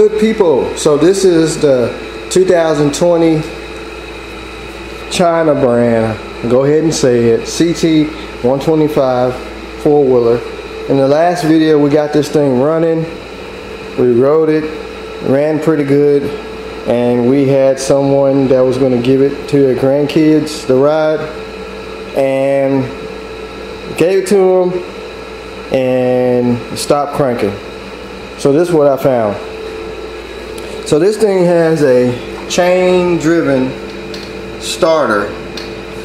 Good people? So this is the 2020 China brand. Go ahead and say it. CT 125 four wheeler. In the last video, we got this thing running. We rode it, ran pretty good, and we had someone that was going to give it to their grandkids the ride, and gave it to them, and stopped cranking. So this is what I found. So this thing has a chain driven starter.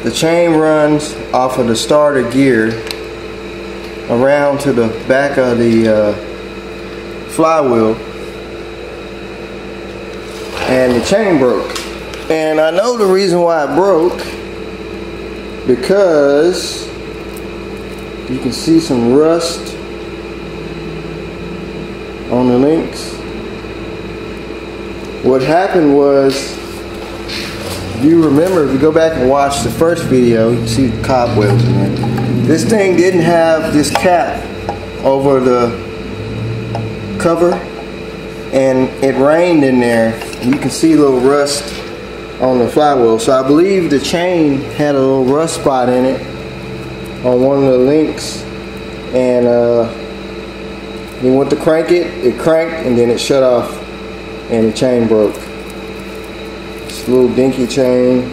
The chain runs off of the starter gear around to the back of the uh, flywheel and the chain broke. And I know the reason why it broke because you can see some rust on the links. What happened was, you remember, if you go back and watch the first video, you see the cobwebs in. This thing didn't have this cap over the cover, and it rained in there. You can see a little rust on the flywheel. So I believe the chain had a little rust spot in it on one of the links, and uh, you went to crank it, it cranked, and then it shut off, and the chain broke. This little dinky chain.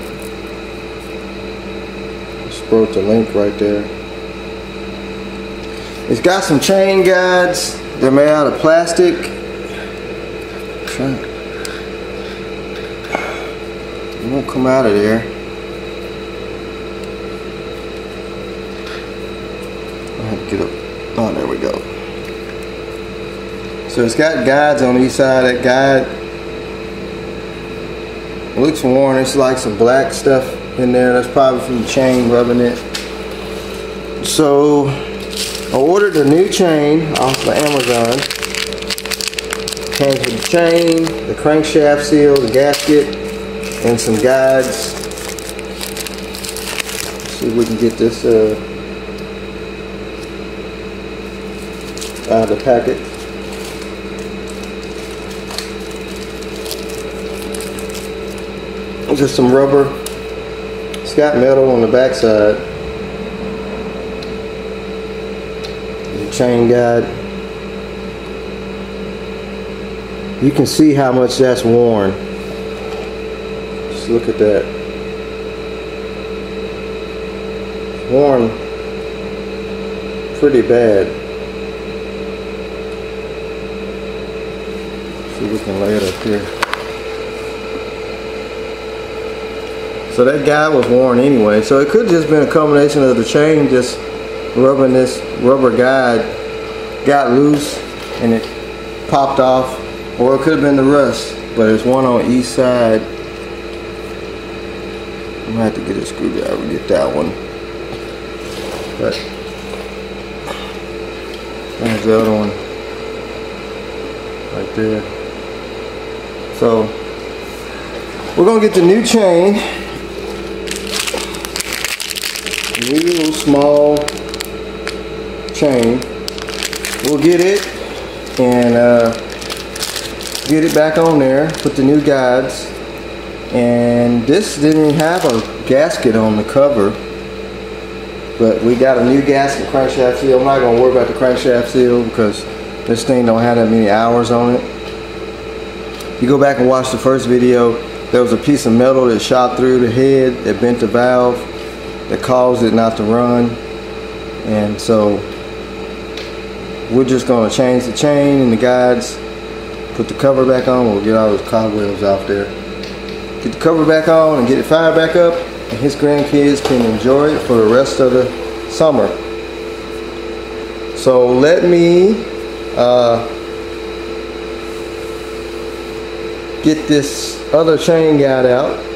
Just broke the link right there. It's got some chain guides. They're made out of plastic. It won't come out of there. I have to get up. Oh, there we go. So it's got guides on each side. That guide looks worn. It's like some black stuff in there. That's probably from the chain rubbing it. So I ordered a new chain off of Amazon. Comes with the chain, the crankshaft seal, the gasket, and some guides. Let's see if we can get this uh, out of the packet. Just some rubber. It's got metal on the backside. The chain guide. You can see how much that's worn. Just look at that. Worn pretty bad. See if we can lay it up here. So that guy was worn anyway. So it could just been a combination of the chain just rubbing this rubber guide got loose and it popped off. Or it could have been the rust. But there's one on each side. I'm gonna have to get a screwdriver to get that one. But there's the other one. Right there. So we're gonna get the new chain little small chain. We'll get it and uh, get it back on there, put the new guides. And this didn't have a gasket on the cover, but we got a new gasket crankshaft seal. I'm not gonna worry about the crankshaft seal because this thing don't have that many hours on it. You go back and watch the first video, there was a piece of metal that shot through the head that bent the valve that caused it not to run. And so we're just gonna change the chain and the guides, put the cover back on, we'll get all those cobwebs off there. Get the cover back on and get it fired back up and his grandkids can enjoy it for the rest of the summer. So let me uh, get this other chain guide out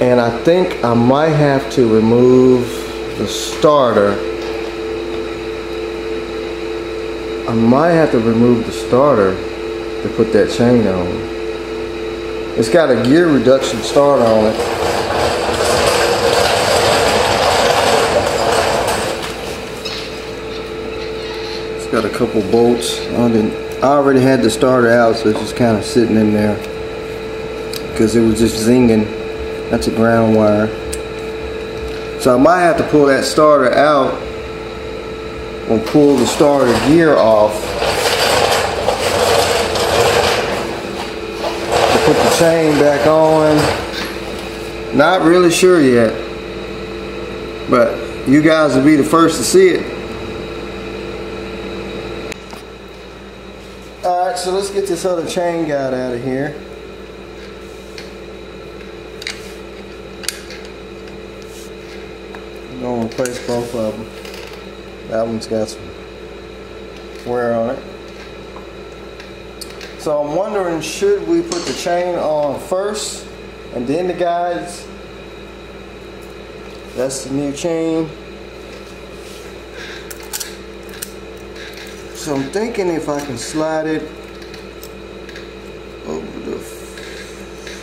and I think I might have to remove the starter. I might have to remove the starter to put that chain on. It's got a gear reduction starter on it. It's got a couple bolts. I didn't I already had the starter out, so it's just kind of sitting in there because it was just zinging. That's a ground wire. So I might have to pull that starter out and pull the starter gear off to put the chain back on. Not really sure yet, but you guys will be the first to see it. Alright, so let's get this other chain guide out of here. I'm going to replace both of them. That one's got some wear on it. So I'm wondering, should we put the chain on first and then the guides? That's the new chain. So I'm thinking if I can slide it over the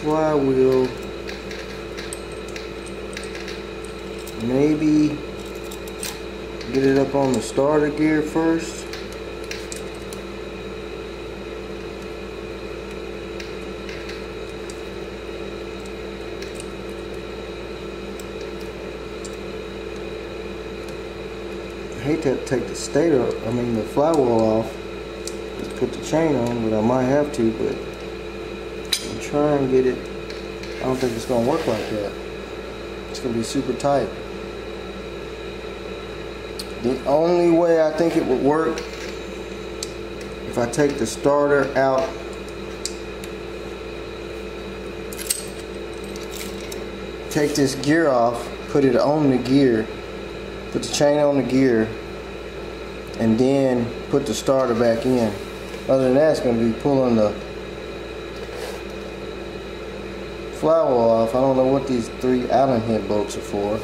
flywheel, maybe get it up on the starter gear first. I hate to take the stator, I mean the flywheel off, just put the chain on, but I might have to, but I'm trying to get it, I don't think it's going to work like that. It's going to be super tight. The only way I think it would work, if I take the starter out take this gear off, put it on the gear, put the chain on the gear, and then put the starter back in. Other than that, it's going to be pulling the flywheel off. I don't know what these three Allen head bolts are for.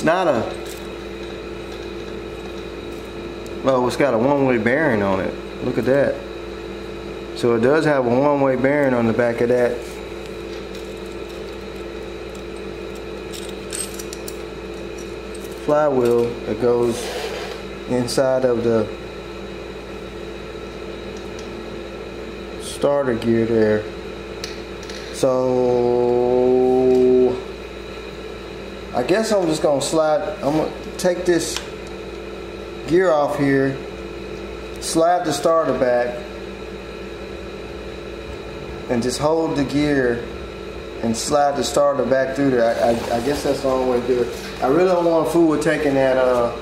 It's not a, well, it's got a one-way bearing on it. Look at that. So it does have a one-way bearing on the back of that flywheel that goes inside of the starter gear there. So I guess I'm just gonna slide, I'm gonna take this gear off here, slide the starter back, and just hold the gear and slide the starter back through there. I, I, I guess that's the only way to do it. I really don't want to fool with taking that uh,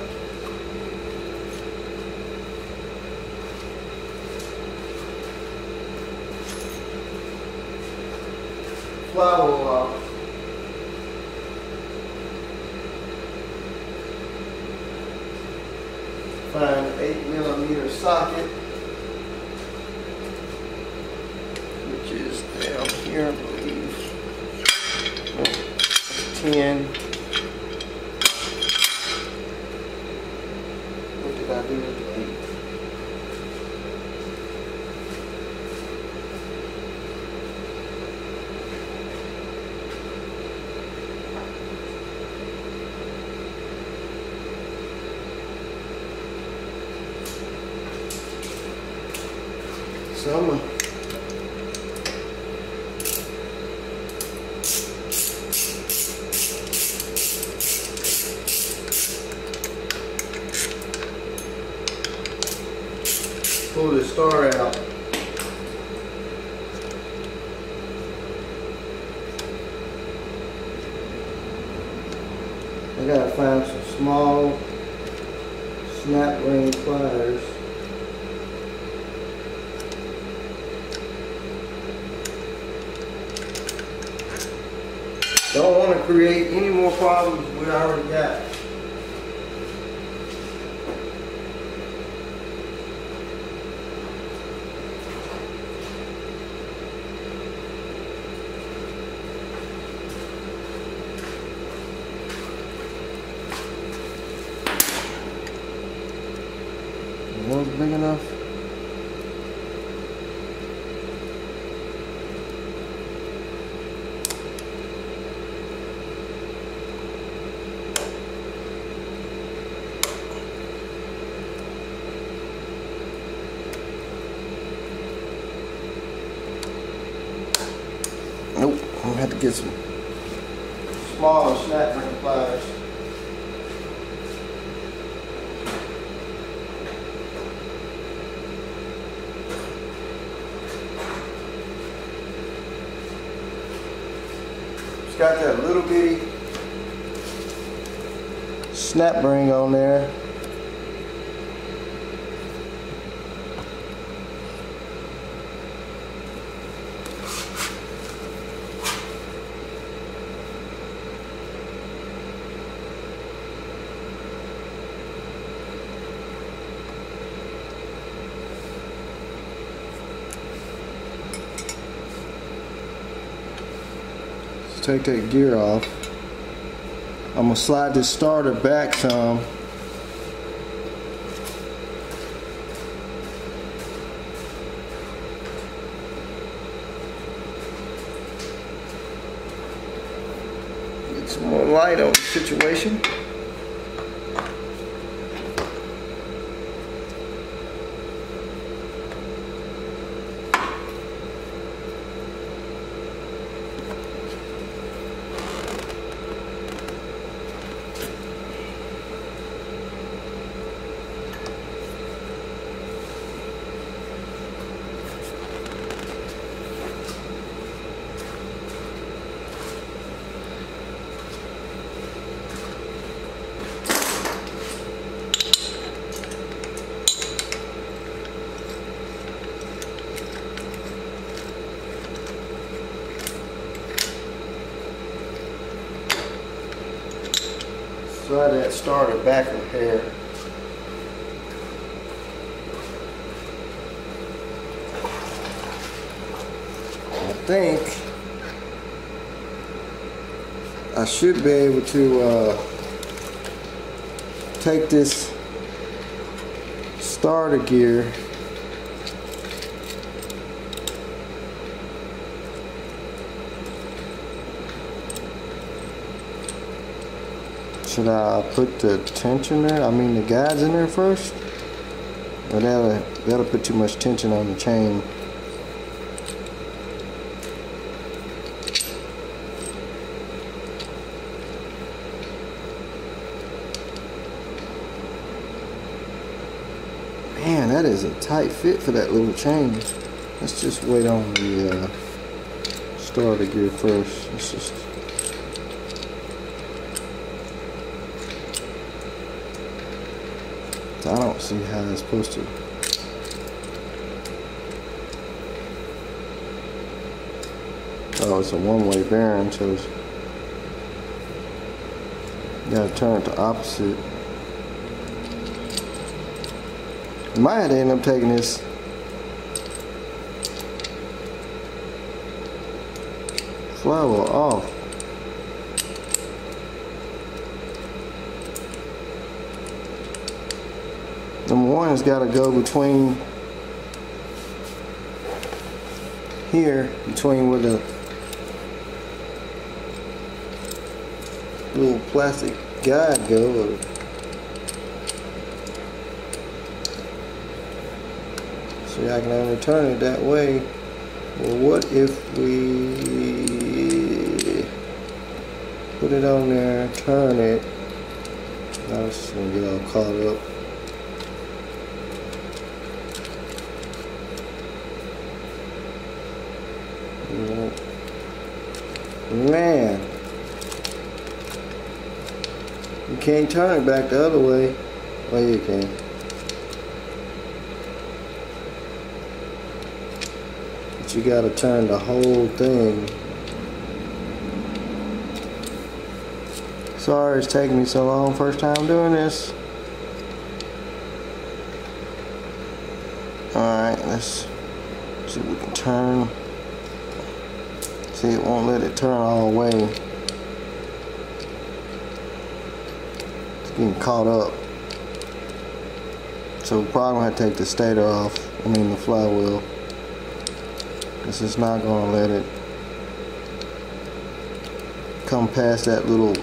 flywheel off. Find an 8 millimeter socket, which is down here, I believe. 10. What did I do with the 8? So I'm gonna pull the star out. I gotta find some small snap ring pliers. Don't want to create any more problems we already got. The one's big enough. gonna have to get some smaller snap ring pliers. It's got that little bitty snap ring on there. Take that gear off. I'm gonna slide this starter back some. Get some more light on the situation. That starter back a hair. I think I should be able to uh, take this starter gear Should I put the tension there? I mean the guides in there first? Or that'll, that'll put too much tension on the chain. Man, that is a tight fit for that little chain. Let's just wait on the uh, starter gear first. Let's just It's supposed to. Oh, it's a one-way bearing, so it's, you gotta turn it to opposite. Might end up taking this flywheel off. Has got to go between here, between where the little plastic guide go. See, I can only turn it that way. Well, what if we put it on there, turn it? Now it's gonna get all caught up. Man. You can't turn it back the other way. Well, you can. But you gotta turn the whole thing. Sorry it's taking me so long. First time doing this. Alright, let's see if we can turn. See, it won't let it turn all the way. Getting caught up. So we're probably gonna have to take the stator off. I mean the flywheel. This is not gonna let it come past that little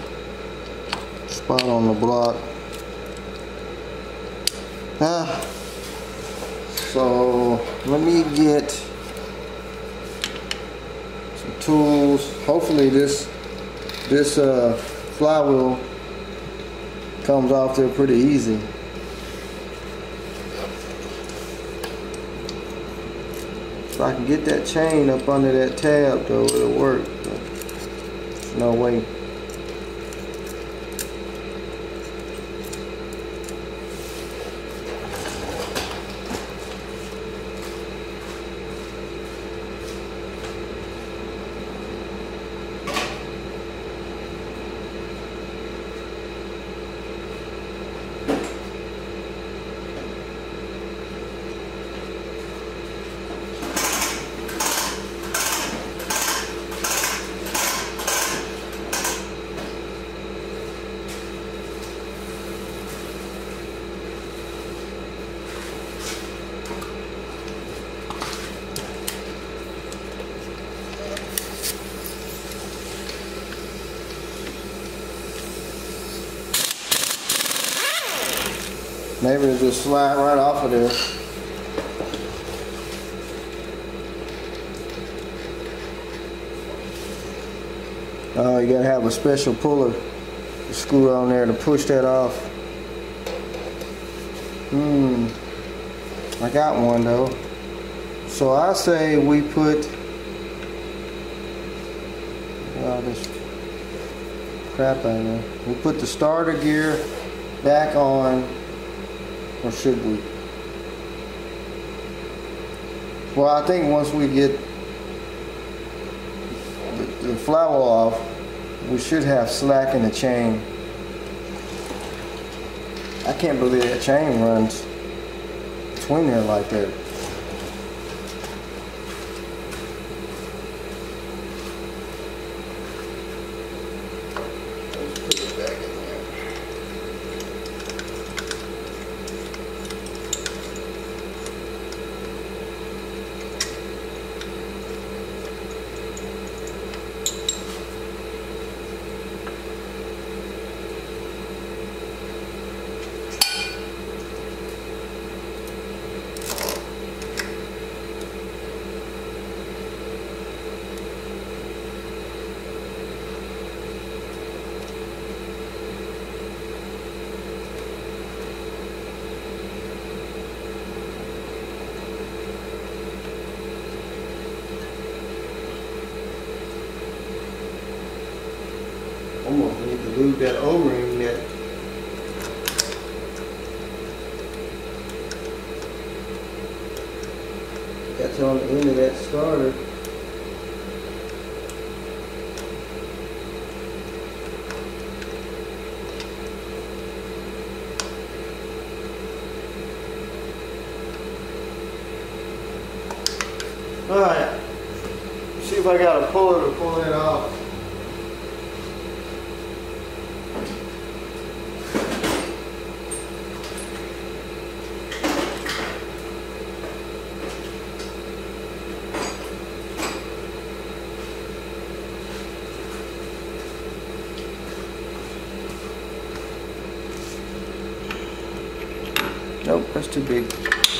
spot on the block. Ah. So let me get some tools. Hopefully this this uh, flywheel comes off there pretty easy. If I can get that chain up under that tab though, it'll work. No way. Maybe it'll just slide right off of there. Oh, you gotta have a special puller to screw on there to push that off. Hmm. I got one though. So I say we put all this crap in there. We put the starter gear back on should we? Well, I think once we get the, the off, we should have slack in the chain. I can't believe that chain runs between there like that. Almost need to lose that O-ring that that's on the end of that starter. Alright. I got a puller to pull it off. Nope, that's too big.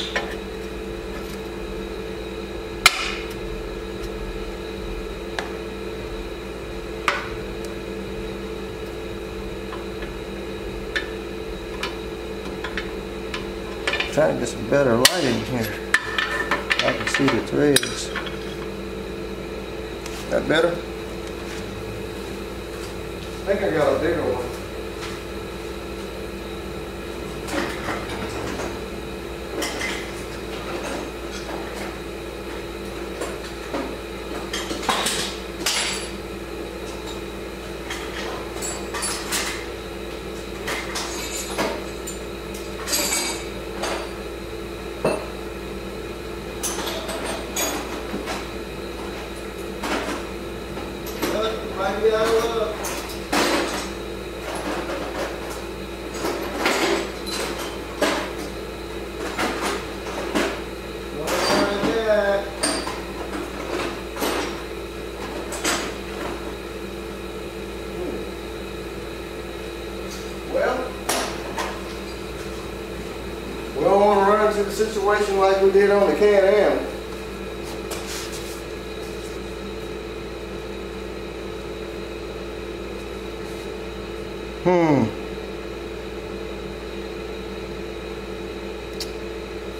Trying to get some better lighting here. I can see the threads. That better? I think I got a bigger the situation like we did on the Can-Am. Hmm.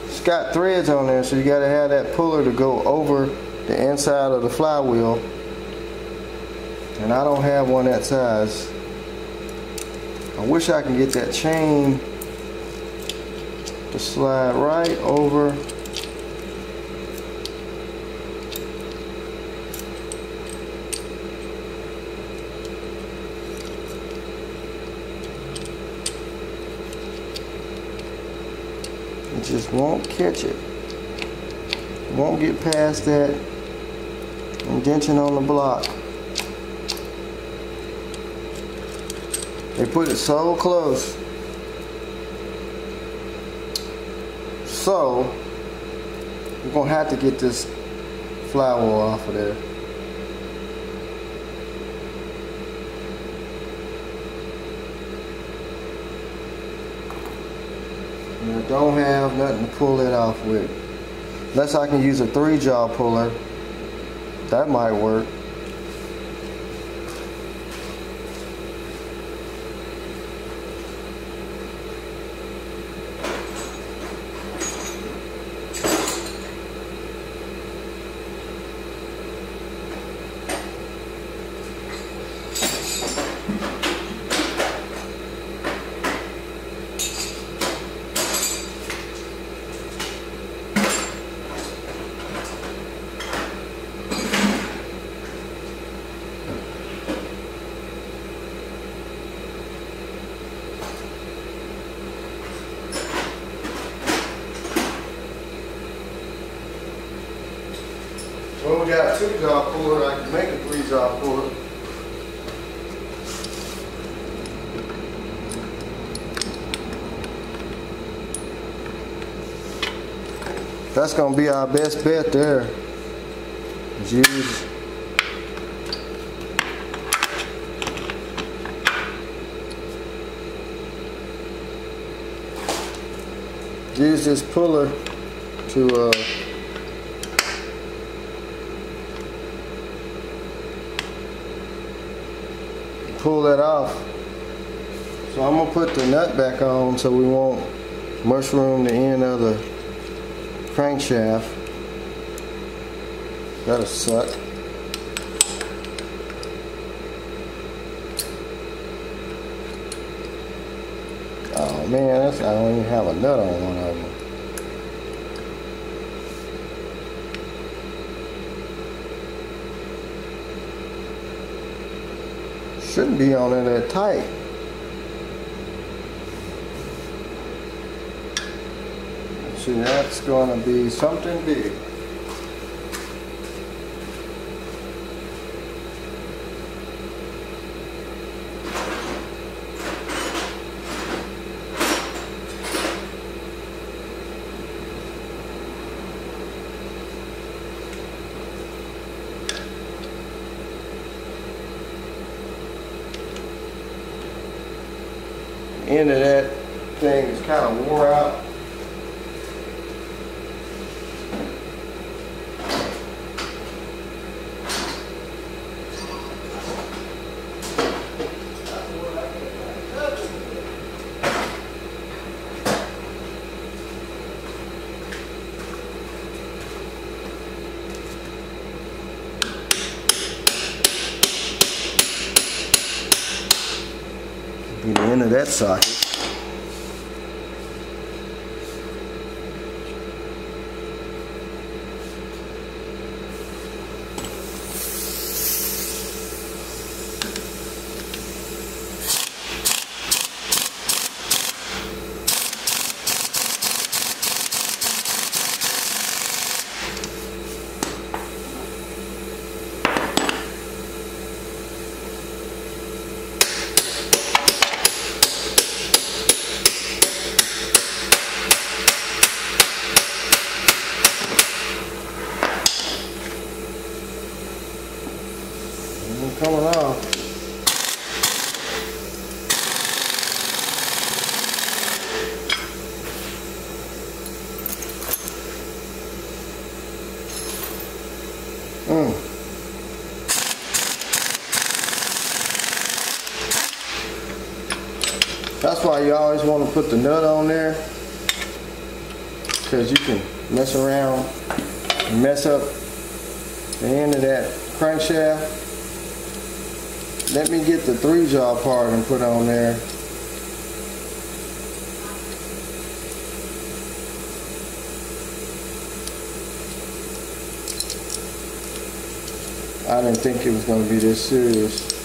It's got threads on there, so you gotta have that puller to go over the inside of the flywheel. And I don't have one that size. I wish I can get that chain to slide right over It just won't catch it. Won't get past that indention on the block. They put it so close. So, we're gonna have to get this flywheel off of there. And I don't have nothing to pull it off with. Unless I can use a three jaw puller. That might work. Well, we got a two jaw puller, I can make a three jaw puller. That's gonna be our best bet there. use use this puller to uh, pull that off. So I'm gonna put the nut back on so we won't mushroom the end of the crankshaft. That'll suck. Oh man, I don't even have a nut on one of them. Shouldn't be on there that tight. See, that's gonna be something big. end of that thing is kind of wore out. Of that socket. Why you always want to put the nut on there. Because you can mess around mess up the end of that crankshaft. Let me get the three jaw part and put on there. I didn't think it was going to be this serious.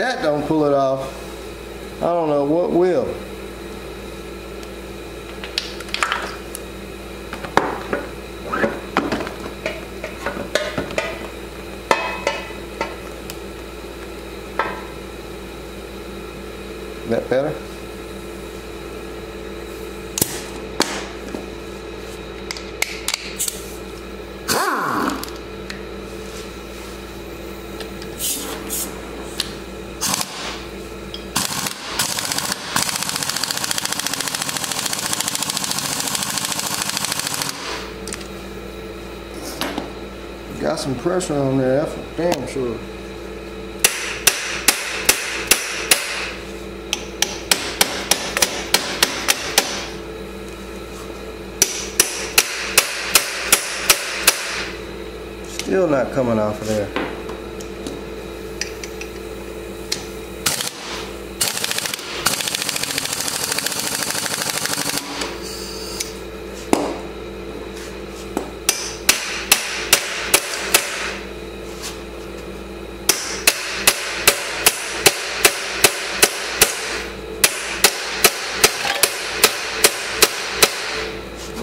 That don't pull it off, I don't know what will. That better? Got some pressure on there, that's for damn sure. Still not coming off of there.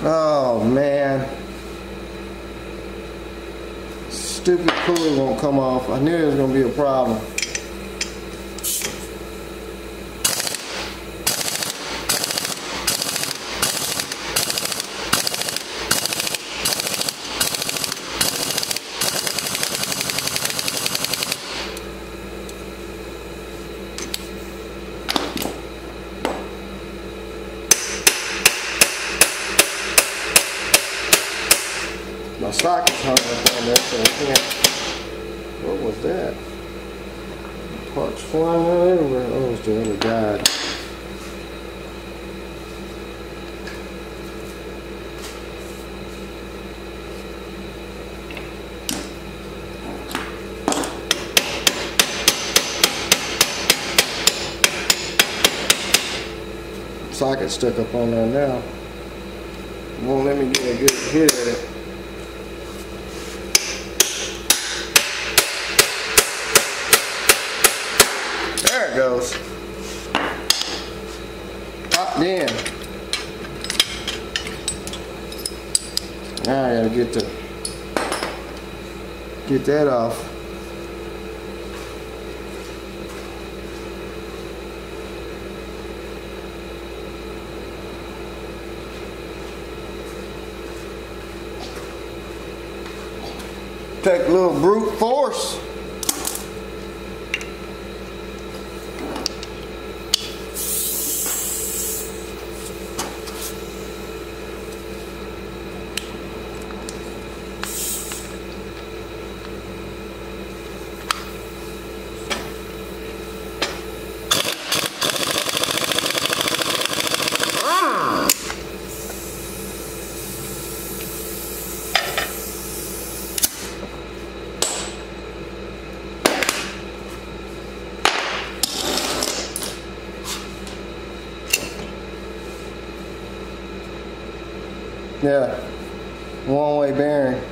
Oh man. Stupid pulley won't come off. I knew it was going to be a problem. My socket's hung up on there, so I can't. What was that? Parts flying out everywhere. Oh, it's the other guide. Socket stuck up on there now. Won't let me get a good hit at it. There it goes. Popped in. Now I gotta get the get that off. Take a little brute force. Yeah, one way bearing.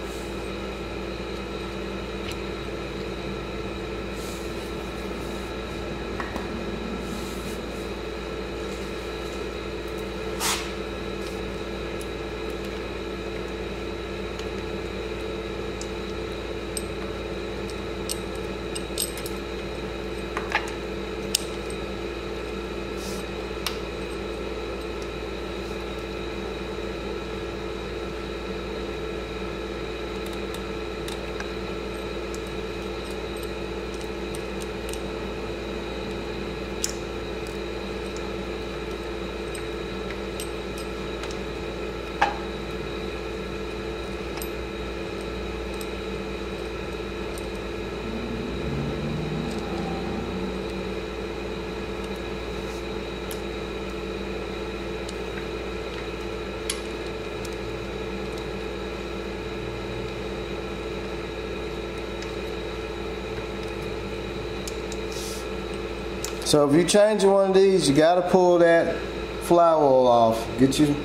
So if you change one of these, you gotta pull that flywheel off. Get you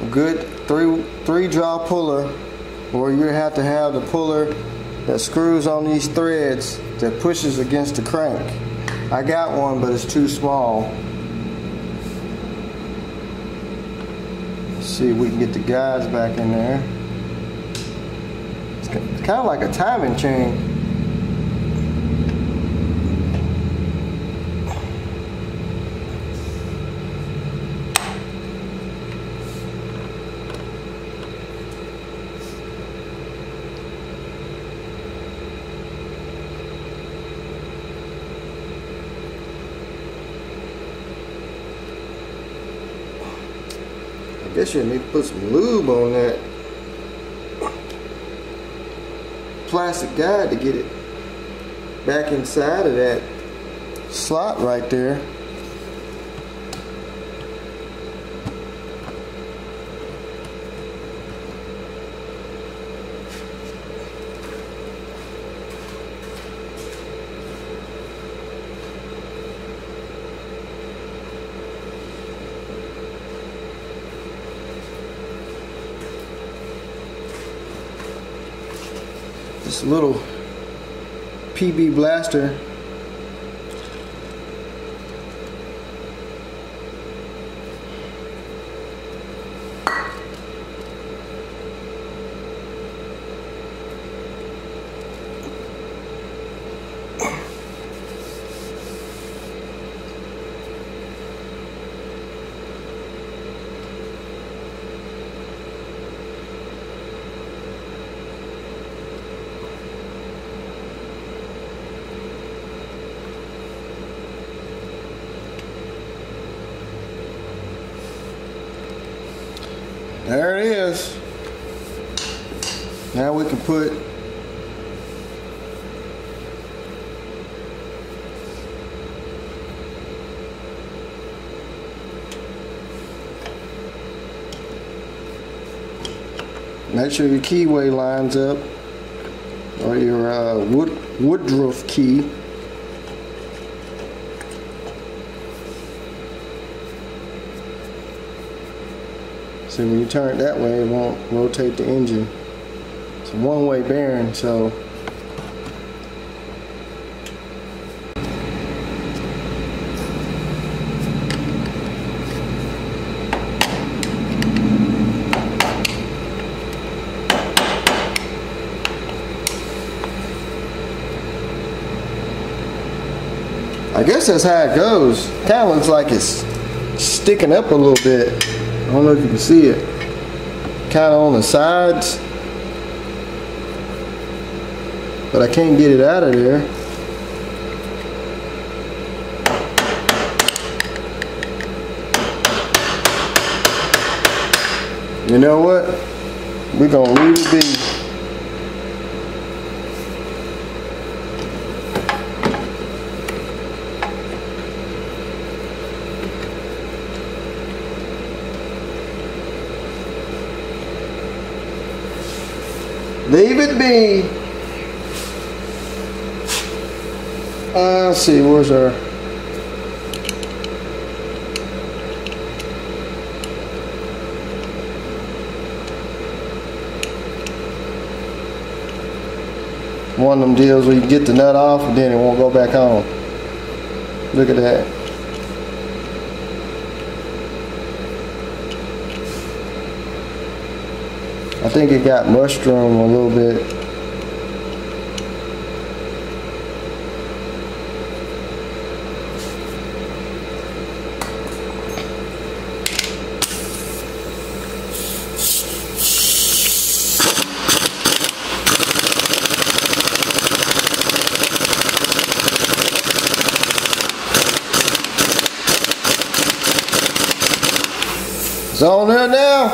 a good three three jaw puller, or you have to have the puller that screws on these threads that pushes against the crank. I got one, but it's too small. Let's see if we can get the guides back in there. It's kind of like a timing chain. Guess you need to put some lube on that plastic guide to get it back inside of that slot right there. Little PB blaster There it is. Now we can put Make sure your keyway lines up or your uh, Wood Woodruff key. See, when you turn it that way, it won't rotate the engine. One-way bearing, so I guess that's how it goes. Kind of looks like it's sticking up a little bit. I don't know if you can see it. Kind of on the sides. But I can't get it out of there. You know what? We're going to leave it be. Leave it be. Uh, let's see, where's our... One of them deals where you get the nut off and then it won't go back on. Look at that. I think it got mushroom a little bit. It's on there now.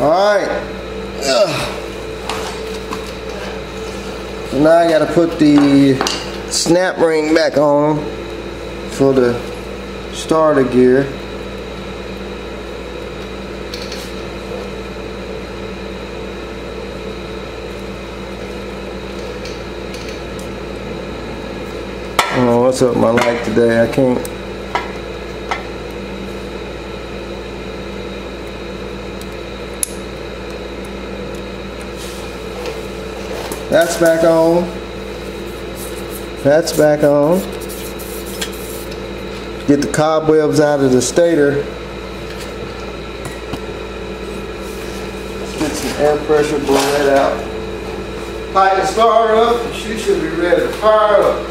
Alright. So now I gotta put the snap ring back on for the starter gear. Oh, what's up my light today? I can't That's back on. That's back on. Get the cobwebs out of the stator. Get some air pressure, blow that out. Tighten the starter up, and she should be ready to fire up.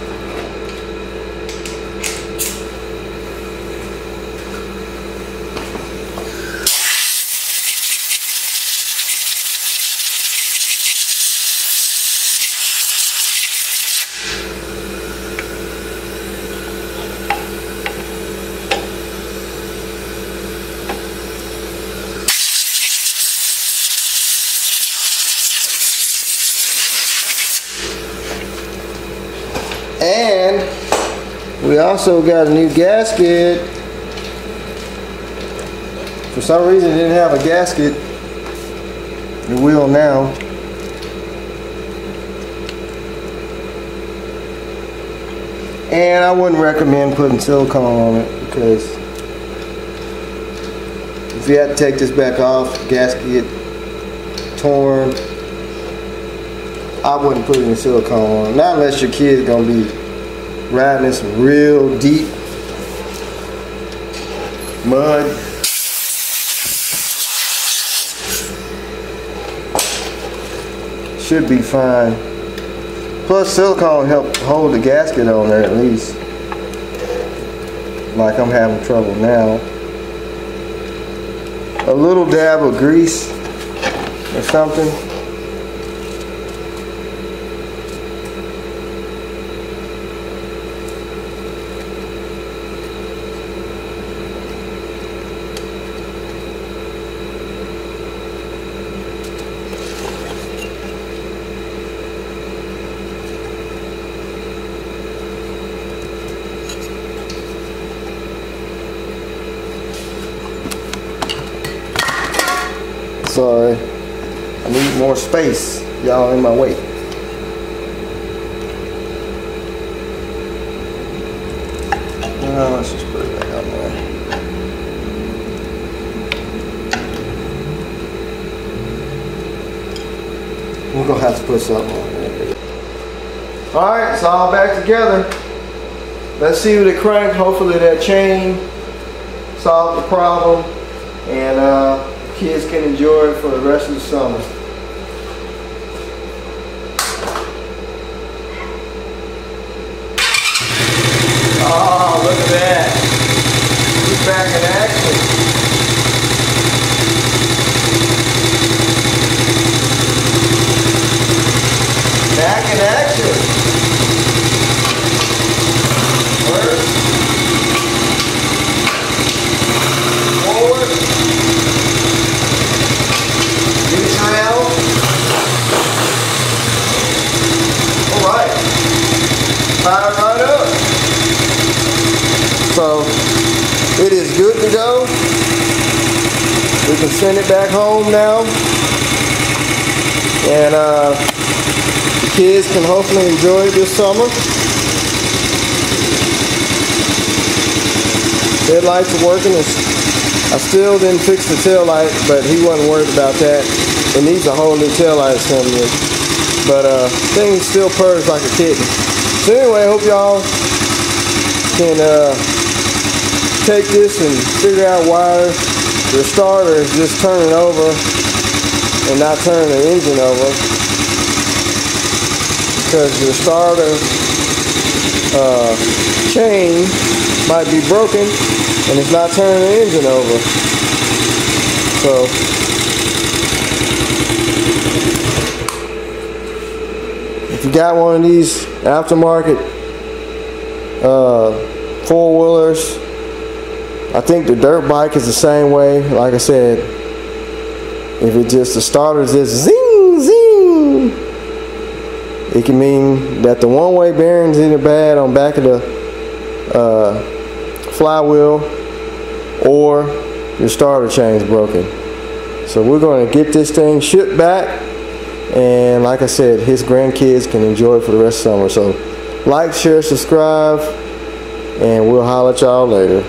And we also got a new gasket. For some reason it didn't have a gasket. It will now. And I wouldn't recommend putting silicone on it because if you had to take this back off, gasket torn, I wouldn't put any silicone on. Not unless your kid's gonna be riding in some real deep mud. Should be fine. Plus silicone help hold the gasket on there at least. Like I'm having trouble now. A little dab of grease or something all in my way. Uh, let's just put it back on there. We're gonna have to put something on there. Alright, it's all back together. Let's see what it crank. Hopefully that chain solved the problem and uh, kids can enjoy it for the rest of the summer. Now. And uh, the kids can hopefully enjoy it this summer. Headlights are working. I still didn't fix the tail light, but he wasn't worried about that. It needs a whole new tail light assembly. But uh, thing still purrs like a kitten. So anyway, I hope y'all can uh, take this and figure out why the starter is just turning over and not turning the engine over. Because the starter uh, chain might be broken and it's not turning the engine over. So if you got one of these aftermarket uh, four-wheelers I think the dirt bike is the same way. Like I said, if it just the starter just zing zing, it can mean that the one-way bearings either bad on back of the uh, flywheel or your starter chain's broken. So we're going to get this thing shipped back, and like I said, his grandkids can enjoy it for the rest of summer. So like, share, subscribe, and we'll holler at y'all later.